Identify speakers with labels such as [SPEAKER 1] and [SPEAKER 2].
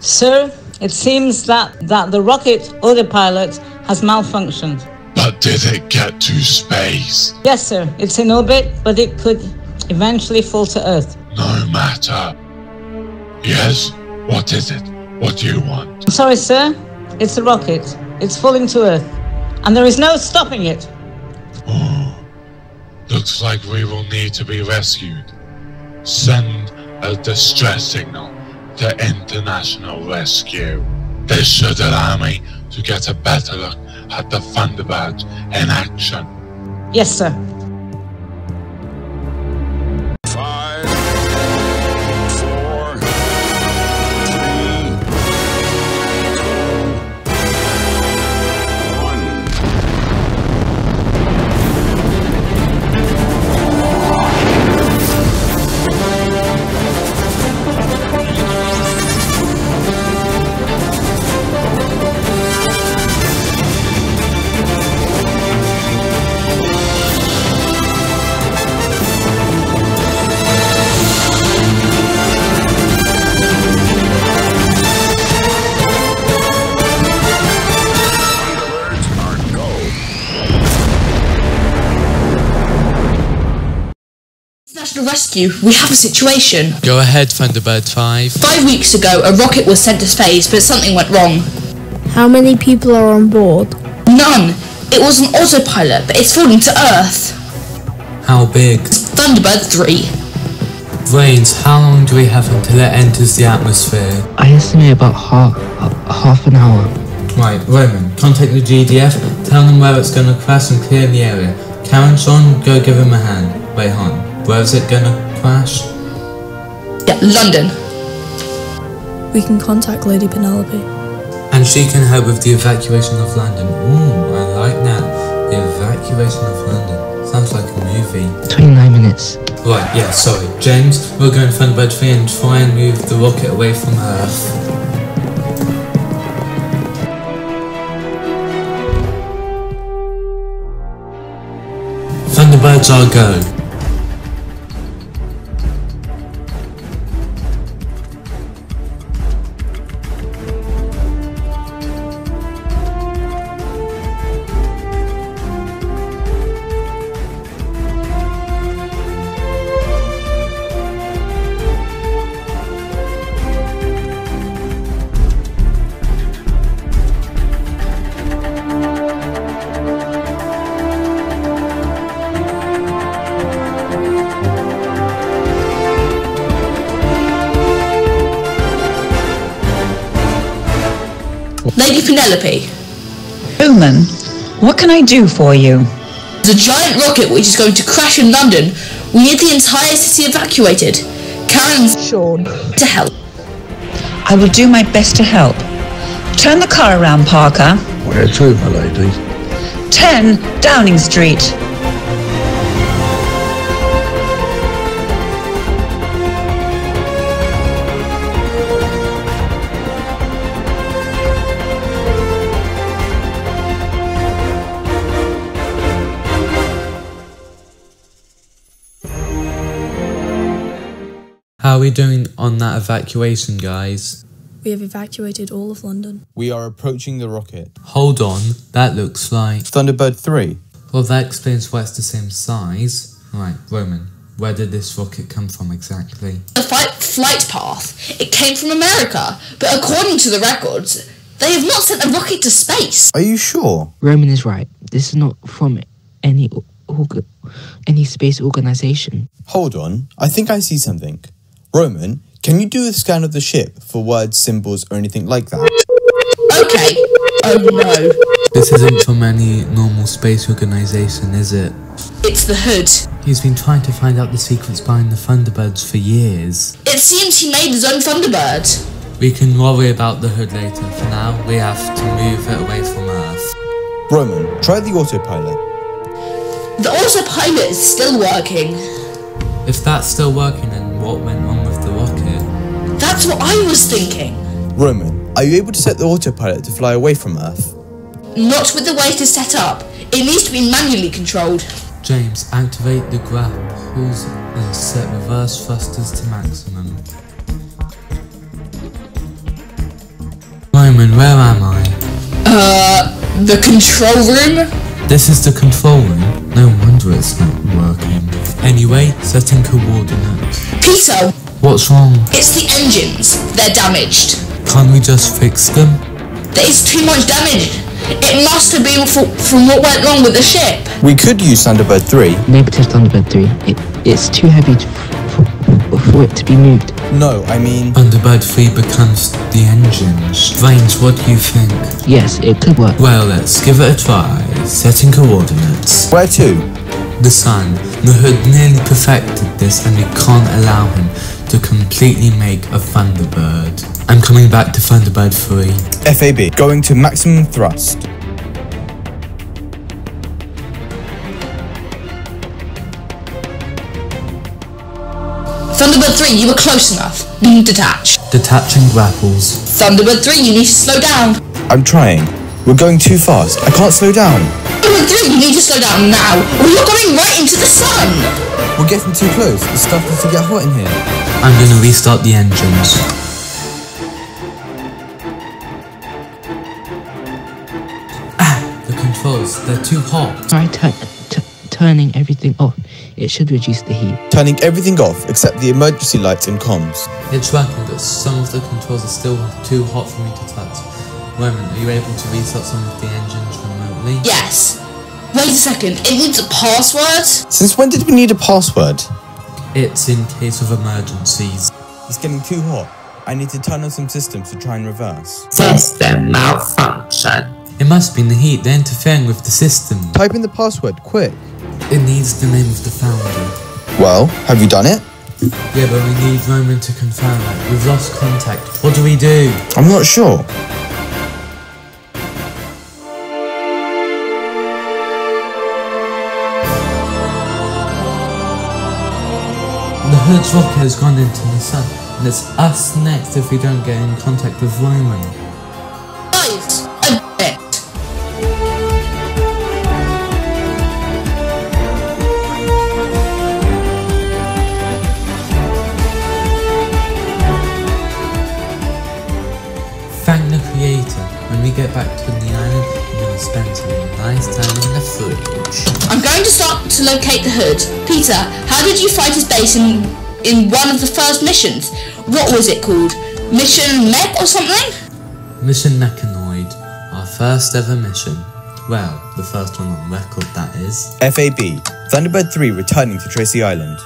[SPEAKER 1] Sir, it seems that, that the rocket autopilot has malfunctioned.
[SPEAKER 2] But did it get to space?
[SPEAKER 1] Yes, sir. It's in orbit, but it could eventually fall to Earth.
[SPEAKER 2] No matter. Yes? What is it? What do you want?
[SPEAKER 1] I'm sorry, sir. It's a rocket. It's falling to Earth. And there is no stopping it.
[SPEAKER 2] Oh, looks like we will need to be rescued. Send a distress signal to international rescue. This should allow me to get a better look at the Thunderbirds in action.
[SPEAKER 1] Yes, sir.
[SPEAKER 3] International Rescue, we have a situation.
[SPEAKER 4] Go ahead, Thunderbird 5.
[SPEAKER 3] Five weeks ago, a rocket was sent to space, but something went wrong.
[SPEAKER 5] How many people are on board?
[SPEAKER 3] None. It was an autopilot, but it's falling to Earth.
[SPEAKER 4] How big?
[SPEAKER 3] Thunderbird 3.
[SPEAKER 4] Brains, how long do we have until it enters the atmosphere?
[SPEAKER 6] I estimate about half half an hour.
[SPEAKER 4] Right, Roman, contact the GDF, tell them where it's gonna crash and clear the area. Karen, Sean, go give him a hand. Wait, hon, where is it gonna crash?
[SPEAKER 3] Yeah, London.
[SPEAKER 5] We can contact Lady Penelope.
[SPEAKER 4] And she can help with the evacuation of London. Ooh, I like that. The evacuation of London. Sounds like a movie.
[SPEAKER 6] 29 minutes.
[SPEAKER 4] Right, yeah, sorry. James, we're going to Thunderbird 3 and try and move the rocket away from Earth. Thunderbirds are go.
[SPEAKER 3] Lady Penelope.
[SPEAKER 7] Roman, what can I do for you?
[SPEAKER 3] There's a giant rocket which is going to crash in London. We need the entire city evacuated. Karen's
[SPEAKER 5] Sean.
[SPEAKER 3] to help.
[SPEAKER 7] I will do my best to help. Turn the car around, Parker.
[SPEAKER 8] Where to, my lady?
[SPEAKER 7] 10 Downing Street.
[SPEAKER 4] Are we doing on that evacuation, guys?
[SPEAKER 5] We have evacuated all of London.
[SPEAKER 9] We are approaching the rocket.
[SPEAKER 4] Hold on, that looks like.
[SPEAKER 9] Thunderbird 3.
[SPEAKER 4] Well, that explains why it's the same size. Right, Roman, where did this rocket come from exactly?
[SPEAKER 3] The flight, flight path. It came from America, but according to the records, they have not sent a rocket to space.
[SPEAKER 9] Are you sure?
[SPEAKER 6] Roman is right. This is not from any org- any space organization.
[SPEAKER 9] Hold on. I think I see something. Roman, can you do a scan of the ship for words, symbols, or anything like that?
[SPEAKER 3] Okay. Oh no.
[SPEAKER 4] This isn't from any normal space organization, is it?
[SPEAKER 3] It's the hood.
[SPEAKER 4] He's been trying to find out the secrets behind the Thunderbirds for years.
[SPEAKER 3] It seems he made his own Thunderbird.
[SPEAKER 4] We can worry about the hood later. For now, we have to move it away from Earth.
[SPEAKER 9] Roman, try the autopilot.
[SPEAKER 3] The autopilot is still working.
[SPEAKER 4] If that's still working, then what went wrong with the rocket?
[SPEAKER 3] That's what I was thinking.
[SPEAKER 9] Roman, are you able to set the autopilot to fly away from Earth?
[SPEAKER 3] Not with the way it is set up. It needs to be manually controlled.
[SPEAKER 4] James, activate the grab grapples and set reverse thrusters to maximum. Roman, where am I?
[SPEAKER 3] Uh, the control room?
[SPEAKER 4] This is the control room. No wonder it's not working. Anyway, setting coordinates.
[SPEAKER 3] Peter,
[SPEAKER 4] What's wrong?
[SPEAKER 3] it's the engines. They're damaged.
[SPEAKER 4] Can't we just fix them?
[SPEAKER 3] There is too much damage. It must have been fro- from what went wrong with the ship.
[SPEAKER 9] We could use Thunderbird 3.
[SPEAKER 6] Negative Thunderbird 3. It, it's too heavy to, for, for it to be moved.
[SPEAKER 9] No, I mean,
[SPEAKER 4] Thunderbird 3 becomes the engines. Brains, what do you think?
[SPEAKER 6] Yes, it could work.
[SPEAKER 4] Well, let's give it a try. Setting coordinates.
[SPEAKER 9] where to?
[SPEAKER 4] The sun. The Hood nearly perfected this and we can't allow him to completely make a Thunderbird. I'm coming back to Thunderbird 3.
[SPEAKER 9] FAB, going to maximum thrust.
[SPEAKER 3] Thunderbird 3, you were close enough. You detach.
[SPEAKER 4] Detaching grapples.
[SPEAKER 3] Thunderbird 3, you need to slow down.
[SPEAKER 9] I'm trying. We're going too fast. I can't slow down.
[SPEAKER 3] Thunderbird 3, you need to slow down now, or you're going right into the sun.
[SPEAKER 9] We're getting too close. The stuff needs to get hot in here.
[SPEAKER 4] I'm gonna restart the engines. Ah, the controls, they're too hot.
[SPEAKER 6] Try tu- turning everything off. It should reduce the heat.
[SPEAKER 9] Turning everything off except the emergency lights and comms.
[SPEAKER 4] It's working, but some of the controls are still too hot for me to touch. Moment, are you able to restart some of the engines remotely?
[SPEAKER 3] Yes. Wait a second, it needs a password?
[SPEAKER 9] Since when did we need a password?
[SPEAKER 4] It's in case of emergencies.
[SPEAKER 9] It's getting too hot. I need to turn on some systems to try and reverse.
[SPEAKER 10] System malfunction.
[SPEAKER 4] It must be in the heat, they're interfering with the system.
[SPEAKER 9] Type in the password, quick.
[SPEAKER 4] It needs the name of the founder.
[SPEAKER 9] Well, have you done it?
[SPEAKER 4] Yeah, but we need Roman to confirm it. We've lost contact. What do we do?
[SPEAKER 9] I'm not sure.
[SPEAKER 4] The Hood's rocket has gone into the sun, and it's us next if we don't get in contact with Roman.
[SPEAKER 3] Guys, I.
[SPEAKER 4] Thank the creator. When we get back to the island, we're gonna spend some nice time in the fridge.
[SPEAKER 3] I'm going to start to locate the hood. Peter, how did you find his base in in one of the first missions? What was it called? Mission Mech or something?
[SPEAKER 4] Mission Mechanoid, our first ever mission. Well, the first one on record, that is.
[SPEAKER 9] FAB, Thunderbird 3 returning to Tracy Island.